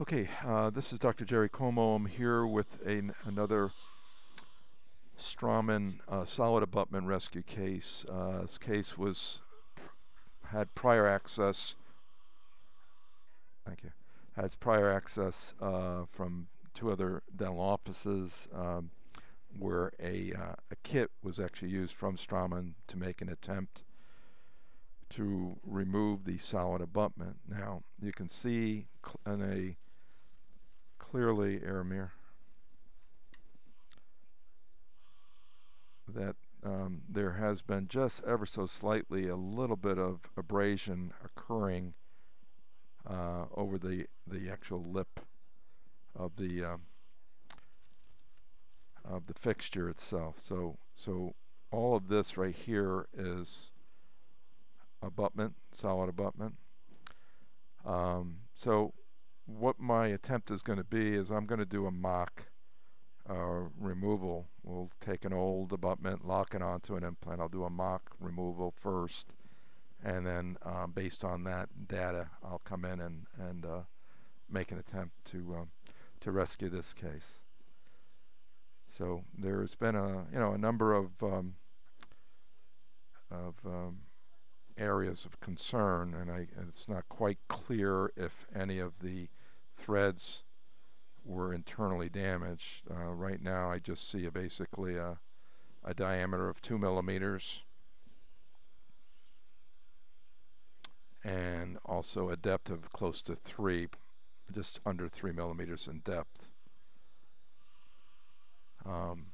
Okay, uh, this is Dr. Jerry Cuomo. I'm here with a, another Straumann uh, solid abutment rescue case. Uh, this case was had prior access. Thank you. Has prior access uh, from two other dental offices um, where a uh, a kit was actually used from Straumann to make an attempt to remove the solid abutment. Now you can see in a clearly, Aramir, that um, there has been just ever so slightly a little bit of abrasion occurring uh, over the the actual lip of the um, of the fixture itself. So so all of this right here is abutment, solid abutment. Um, so what my attempt is going to be is I'm going to do a mock uh, removal. We'll take an old abutment, lock it onto an implant. I'll do a mock removal first, and then um, based on that data, I'll come in and and uh, make an attempt to um, to rescue this case. So there's been a you know a number of um, of um, areas of concern, and, I, it's not quite clear if any of the threads were internally damaged. Uh, right now, I just see a basically a, a diameter of two millimeters and also a depth of close to three, just under three millimeters in depth. Um,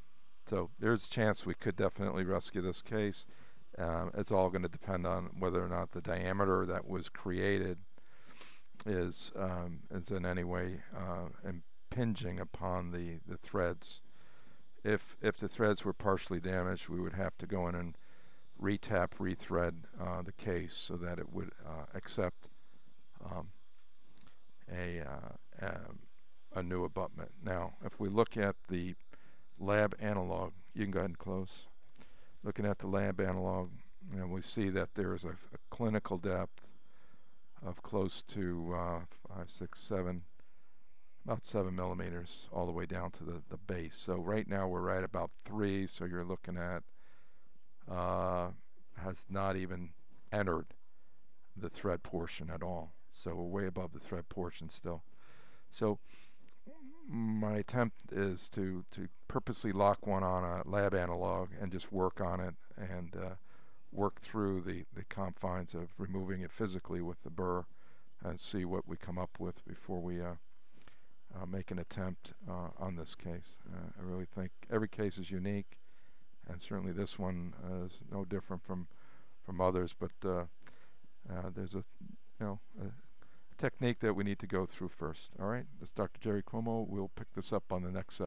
so there's a chance we could definitely rescue this case. Um, it's all going to depend on whether or not the diameter that was created is um, is in any way uh, impinging upon the the threads. If if the threads were partially damaged, we would have to go in and retap, rethread uh, the case so that it would uh, accept um, a uh, um, a new abutment. Now, if we look at the lab analog, you can go ahead and close. Looking at the lab analog, know, we see that there is a, a clinical depth of close to uh, five, six, seven, about seven millimeters all the way down to the, the base. So right now we're right about three, so you're looking at uh, has not even entered the thread portion at all. So we're way above the thread portion still. So my attempt is to, to purposely lock one on a lab analog and just work on it and uh, work through the, the confines of removing it physically with the burr and see what we come up with before we uh, uh, make an attempt uh, on this case. Uh, I really think every case is unique, and certainly this one is no different from from others. But uh, uh, there's a you know a technique that we need to go through first. All right, this is Dr. Jerry Cuomo. We'll pick this up on the next.